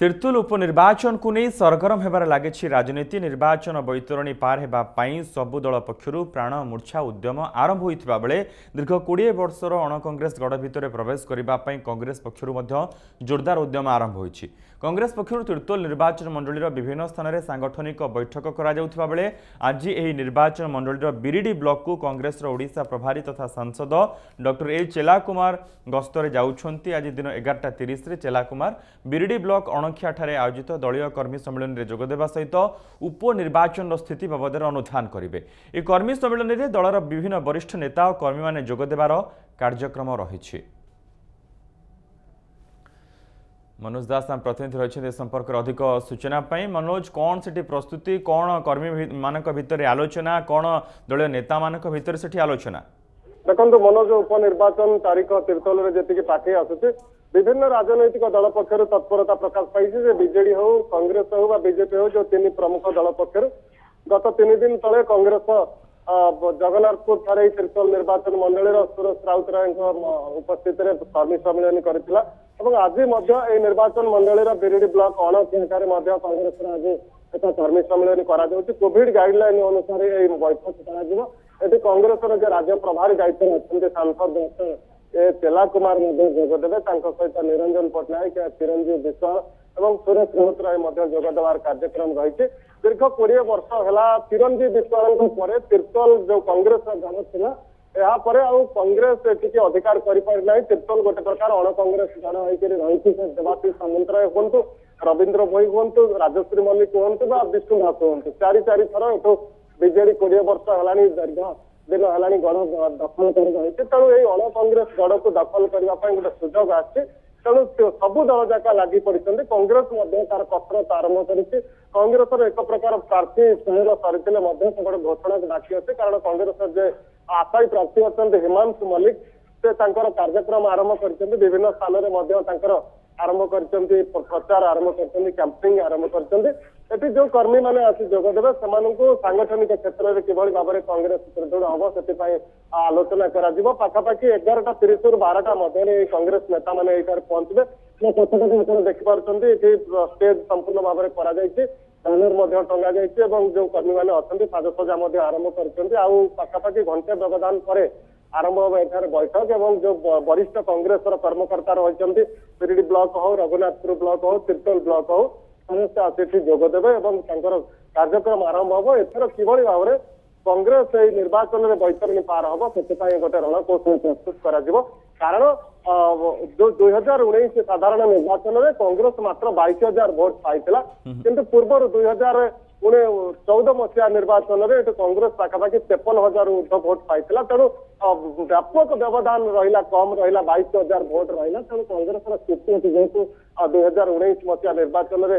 ତିର୍ତ୍ତୁଲ ଉପନିର୍ବାଚନକୁ ନେଇ ସରଗରମ ହେବାରେ ଲାଗିଛି ରାଜନୀତି ନିର୍ବାଚନ ବୈତରଣୀ ପାର ହେବା ପାଇଁ ସବୁ ଦଳ ପକ୍ଷରୁ ପ୍ରାଣ ମୂର୍ଚ୍ଛା ଉଦ୍ୟମ ଆରମ୍ଭ ହୋଇଥିବା ବେଳେ ଦୀର୍ଘ କୋଡ଼ିଏ ବର୍ଷର ଅଣକଂଗ୍ରେସ ଗଡ଼ ଭିତରେ ପ୍ରବେଶ କରିବା ପାଇଁ କଂଗ୍ରେସ ପକ୍ଷରୁ ମଧ୍ୟ ଜୋରଦାର ଉଦ୍ୟମ ଆରମ୍ଭ ହୋଇଛି କଂଗ୍ରେସ ପକ୍ଷରୁ ତିର୍ତ୍ତୋଲ ନିର୍ବାଚନ ମଣ୍ଡଳୀର ବିଭିନ୍ନ ସ୍ଥାନରେ ସାଙ୍ଗଠନିକ ବୈଠକ କରାଯାଉଥିବା ବେଳେ ଆଜି ଏହି ନିର୍ବାଚନ ମଣ୍ଡଳୀର ବିରିଡ଼ି ବ୍ଲକକୁ କଂଗ୍ରେସର ଓଡ଼ିଶା ପ୍ରଭାରୀ ତଥା ସାଂସଦ ଡକ୍ଟର ଏ ଚେଲାକୁମାର ଗସ୍ତରେ ଯାଉଛନ୍ତି ଆଜି ଦିନ ଏଗାରଟା ତିରିଶରେ ଚେଲାକୁମାର ବିରିଡ଼ି ବ୍ଲକ ଅଣ ବ୍ରହ୍ମାଙ୍କିଆଠାରେ ଆୟୋଜିତ ଦଳୀୟ କର୍ମୀ ସମ୍ମିଳନୀରେ ଯୋଗଦେବା ସହିତ ଉପନିର୍ବାଚନର ସ୍ଥିତି ବାବଦରେ ଅନୁଧ୍ୟାନ କରିବେ ଏହି କର୍ମୀ ସମ୍ମିଳନୀରେ ଦଳର ବିଭିନ୍ନ ବରିଷ୍ଠ ନେତା ଓ କର୍ମୀମାନେ ଯୋଗଦେବାର କାର୍ଯ୍ୟକ୍ରମ ରହିଛି ମନୋଜ ଦାସ ଆମ ପ୍ରତିନିଧି ରହିଛନ୍ତି ଏ ସମ୍ପର୍କରେ ଅଧିକ ସୂଚନା ପାଇଁ ମନୋଜ କ'ଣ ସେଠି ପ୍ରସ୍ତୁତି କ'ଣ କର୍ମୀମାନଙ୍କ ଭିତରେ ଆଲୋଚନା କ'ଣ ଦଳୀୟ ନେତାମାନଙ୍କ ଭିତରେ ସେଠି ଆଲୋଚନା ଦେଖନ୍ତୁ ମନୋଜ ଉପନିର୍ବାଚନ ତାରିଖ ତିର୍ତ୍ତୋଲରେ ଯେତିକି ପାଖେଇ ଆସୁଛି विभिन्न राजनैतिक दल पक्ष तत्परता प्रकाश पाई विजे हू कंग्रेस हूँ बीजेपी हूँ जो तीन प्रमुख दल पक्ष गत तीन दिन ते कंग्रेस जगन्नाथपुर ठारे तिरतल निर्वाचन मंडल सुरेश राउतरायस्थित कर्मी सम्मिलन कर आज ये मंडल विरी ब्लक अणकेंटे कंग्रेस आज एक धर्मी सम्मिलन करोड गाइडलैन अनुसार यही बैठक करेस राज्य प्रभारी दायित्व अच्छे सांसद ଏ ଚେଲା କୁମାର ମଧ୍ୟ ଯୋଗ ଦେବେ ତାଙ୍କ ସହିତ ନିରଞ୍ଜନ ପଟ୍ଟନାୟକ ଚିରଞ୍ଜୀବ ବିଶ୍ୱାଳ ଏବଂ ସୁରେଶ ମହୋତ୍ରାୟ ମଧ୍ୟ ଯୋଗ ଦେବାର କାର୍ଯ୍ୟକ୍ରମ ରହିଛି ଦୀର୍ଘ କୋଡ଼ିଏ ବର୍ଷ ହେଲା ଚିରଞ୍ଜୀବ ବିଶ୍ୱାଳଙ୍କ ପରେ ତିର୍ତ୍ତୋଲ ଯୋଉ କଂଗ୍ରେସର ଦଳ ଥିଲା ଏହାପରେ ଆଉ କଂଗ୍ରେସ ଏଠିକି ଅଧିକାର କରିପାରି ନାହିଁ ତିର୍ତ୍ତୋଲ ଗୋଟେ ପ୍ରକାର ଅଣ କଂଗ୍ରେସ ଦଳ ହେଇକରି ରହିଛି ସେ ଦେବାଶିଷ ସାମନ୍ତରାୟ ହୁଅନ୍ତୁ ରବୀନ୍ଦ୍ର ଭୋଇ ହୁଅନ୍ତୁ ରାଜଶ୍ରୀ ମଲ୍ଲିକ ହୁଅନ୍ତୁ ବା ବିଷ୍ଣୁ ଦାସ ହୁଅନ୍ତୁ ଚାରି ଚାରି ଥର ଏଠୁ ବିଜେଡି କୋଡ଼ିଏ ବର୍ଷ ହେଲାଣି ଦୀର୍ଘ ଦିନ ହେଲାଣି ଗଡ଼ ଦଖଲ କରି ରହିଛି ତେଣୁ ଏଇ ଅଣ କଂଗ୍ରେସ ଗଡ଼କୁ ଦଖଲ କରିବା ପାଇଁ ଗୋଟେ ସୁଯୋଗ ଆସିଛି ତେଣୁ ସବୁ ଦଳ ଯାକ ଲାଗି ପଡିଛନ୍ତି କଂଗ୍ରେସ ମଧ୍ୟ ତାର କସରତ ଆରମ୍ଭ କରିଛି କଂଗ୍ରେସର ଏକ ପ୍ରକାର ପ୍ରାର୍ଥୀ ସୁନିର ସରିଥିଲେ ମଧ୍ୟ ସେ ଗୋଟେ ଘୋଷଣାକୁ ବାକି ଅଛି କାରଣ କଂଗ୍ରେସର ଯେ ଆଶାୟୀ ପ୍ରାର୍ଥୀ ଅଛନ୍ତି ହିମାଂଶୁ ମଲ୍ଲିକ ସେ ତାଙ୍କର କାର୍ଯ୍ୟକ୍ରମ ଆରମ୍ଭ କରିଛନ୍ତି ବିଭିନ୍ନ ସ୍ଥାନରେ ମଧ୍ୟ ତାଙ୍କର ଆରମ୍ଭ କରିଛନ୍ତି ପ୍ରଚାର ଆରମ୍ଭ କରିଛନ୍ତି କ୍ୟାମ୍ପେନିଂ ଆରମ୍ଭ କରିଛନ୍ତି এটি যে কর্মী মানে আসি যোগদেবে সে সাংগঠনিক ক্ষেত্রে কিভাবে ভাবে কংগ্রেস সুদৃঢ় হব সেপাই আলোচনা করা পাখাপাখি এগারোটা তিরিশ রু বারোটা মধ্যে এই কংগ্রেস নেতা মানে এইখানে পৌঁছবে ମୋ ପଛପଟେ ଆପଣ ଦେଖିପାରୁଛନ୍ତି ଏଠି ଷ୍ଟେଜ ସମ୍ପୂର୍ଣ୍ଣ ଭାବରେ କରାଯାଇଛି ବ୍ୟାନର ମଧ୍ୟ ଟଙ୍ଗା ଯାଇଛି ଏବଂ ଯୋଉ କର୍ମୀମାନେ ଅଛନ୍ତି ସାଜସଜା ମଧ୍ୟ ଆରମ୍ଭ କରିଛନ୍ତି ଆଉ ପାଖାପାଖି ଘଣ୍ଟେ ବ୍ୟବଧାନ ପରେ ଆରମ୍ଭ ହେବ ଏଠାରେ ବୈଠକ ଏବଂ ଯୋଉ ବରିଷ୍ଠ କଂଗ୍ରେସର କର୍ମକର୍ତ୍ତା ରହିଛନ୍ତି ଶିରିଡି ବ୍ଲକ ହଉ ରଘୁନାଥପୁର ବ୍ଲକ ହଉ ତିର୍ତ୍ତୋଲ ବ୍ଲକ ହଉ ସମସ୍ତେ ସେଠି ଯୋଗ ଦେବେ ଏବଂ ତାଙ୍କର କାର୍ଯ୍ୟକ୍ରମ ଆରମ୍ଭ ହବ ଏଥର କିଭଳି ଭାବରେ କଂଗ୍ରେସ ଏହି ନିର୍ବାଚନରେ ବୈତରଣୀ ପାର ହବ ସେଥିପାଇଁ ଗୋଟେ ରଣକୌଶଳ ପ୍ରସ୍ତୁତ କରାଯିବ କାରଣ ଦୁଇ ହଜାର ଉଣେଇଶ ସାଧାରଣ ନିର୍ବାଚନରେ କଂଗ୍ରେସ ମାତ୍ର ବାଇଶ ହଜାର ଭୋଟ ପାଇଥିଲା କିନ୍ତୁ ପୂର୍ବରୁ ଦୁଇ ହଜାର ଉଣେ ଚଉଦ ମସିହା ନିର୍ବାଚନରେ ଏଠି କଂଗ୍ରେସ ପାଖାପାଖି ତେପନ ହଜାର ଉର୍ଦ୍ଧ ଭୋଟ ପାଇଥିଲା ତେଣୁ ବ୍ୟାପକ ବ୍ୟବଧାନ ରହିଲା କମ୍ ରହିଲା ବାଇଶ ହଜାର ଭୋଟ ରହିଲା ତେଣୁ କଂଗ୍ରେସର ସ୍ଥିତି ଯେହେତୁ ଦୁଇ ହଜାର ଉଣେଇଶ ମସିହା ନିର୍ବାଚନରେ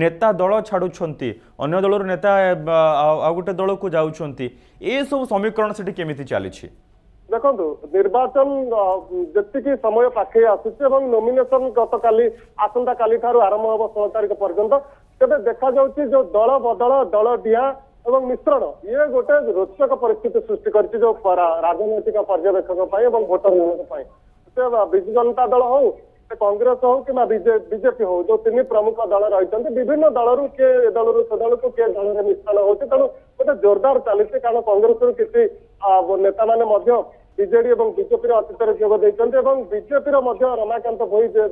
ନେତା ଦଳ ଛାଡ଼ୁଛନ୍ତି ଅନ୍ୟ ଦଳରୁ ନେତା ଆଉ ଗୋଟେ ଦଳକୁ ଯାଉଛନ୍ତି ଏସବୁ ସମୀକରଣ ସେଠି କେମିତି ଚାଲିଛି ଦେଖନ୍ତୁ ନିର୍ବାଚନ ଯେତିକି ସମୟ ପାଖେଇ ଆସୁଛି ଏବଂ ନୋମିନେସନ ଗତକାଲି ଆସନ୍ତାକାଲି ଠାରୁ ଆରମ୍ଭ ହେବ ଷୋହଳ ତାରିଖ ପର୍ଯ୍ୟନ୍ତ ତେବେ ଦେଖାଯାଉଛି ଯୋଉ ଦଳ ବଦଳ ଦଳ ଡିଆଁ ଏବଂ ମିଶ୍ରଣ ଇଏ ଗୋଟେ ରୋଚକ ପରିସ୍ଥିତି ସୃଷ୍ଟି କରିଛି ଯୋଉ ରାଜନୈତିକ ପର୍ଯ୍ୟବେକ୍ଷକ ପାଇଁ ଏବଂ ଭୋଟରମାନଙ୍କ ପାଇଁ ବିଜୁ ଜନତା ଦଳ ହଉ କଂଗ୍ରେସ ହଉ କିମ୍ବା ବିଜେପି ହଉ ଯୋଉ ତିନି ପ୍ରମୁଖ ଦଳ ରହିଛନ୍ତି ବିଭିନ୍ନ ଦଳରୁ କିଏ ଏ ଦଳରୁ ସେ ଦଳକୁ କିଏ ଦଳରେ ମିଶ୍ରଣ ହଉଛି ତେଣୁ ଗୋଟେ ଜୋରଦାର ଚାଲିଛି କାରଣ କଂଗ୍ରେସରୁ କିଛି ନେତାମାନେ ମଧ୍ୟ ବିଜେଡି ଏବଂ ବିଜେପିର ଅତୀତରେ ଯୋଗ ଦେଇଛନ୍ତି ଏବଂ ବିଜେପିର ମଧ୍ୟ ରମାକାନ୍ତ ଭୋଇ ଯେ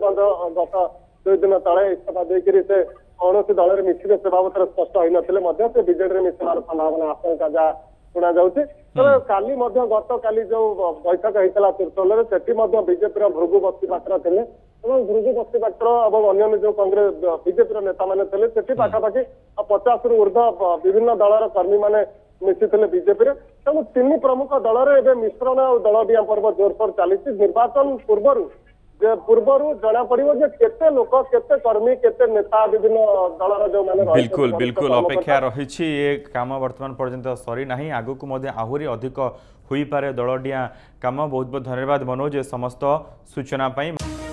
ଗତ ଦୁଇ ଦିନ ତଳେ ଇସ୍ତଫା ଦେଇକରି ସେ କୌଣସି ଦଳରେ ମିଶିବେ ସେ ବାବଦରେ ସ୍ପଷ୍ଟ ହୋଇନଥିଲେ ମଧ୍ୟ ସେ ବିଜେଡିରେ ମିଶିବାର ସମ୍ଭାବନା ଆଶଙ୍କା ଯାହା ଶୁଣାଯାଉଛି ତେବେ କାଲି ମଧ୍ୟ ଗତକାଲି ଯୋଉ ବୈଠକ ହେଇଥିଲା ତିର୍ତ୍ତୋଲରେ ସେଠି ମଧ୍ୟ ବିଜେପିର ଭୃଗୁ ବସ୍ତିପାତ୍ର ଥିଲେ ଏବଂ ଭୃଗୁ ବସ୍ତିପାତ୍ର ଏବଂ ଅନ୍ୟାନ୍ୟ ଯୋଉ କଂଗ୍ରେସ ବିଜେପିର ନେତାମାନେ ଥିଲେ ସେଠି ପାଖାପାଖି ପଚାଶରୁ ଉର୍ଦ୍ଧ୍ୱ ବିଭିନ୍ନ ଦଳର କର୍ମୀମାନେ ମିଶିଥିଲେ ବିଜେପିରେ ତେଣୁ ତିନି ପ୍ରମୁଖ ଦଳରେ ଏବେ ମିଶ୍ରଣ ଆଉ ଦଳ ଡିଆଁ ପର୍ବ ଜୋରସୋର ଚାଲିଛି ନିର୍ବାଚନ ପୂର୍ବରୁ ପୂର୍ବରୁ ଜଣା ପଡିବ ଯେ କେତେ ଲୋକ କେତେ କର୍ମୀ କେତେ ନେତା ବିଭିନ୍ନ ଦଳର ଯେଉଁମାନେ ବିଲକୁଲ ବିଲକୁଲ ଅପେକ୍ଷା ରହିଛି ଏ କାମ ବର୍ତ୍ତମାନ ପର୍ଯ୍ୟନ୍ତ ସରିନାହିଁ ଆଗକୁ ମଧ୍ୟ ଆହୁରି ଅଧିକ ହୋଇପାରେ ଦଳଡିଆଁ କାମ ବହୁତ ବହୁତ ଧନ୍ୟବାଦ ମନୋଜ ଏ ସମସ୍ତ ସୂଚନା ପାଇଁ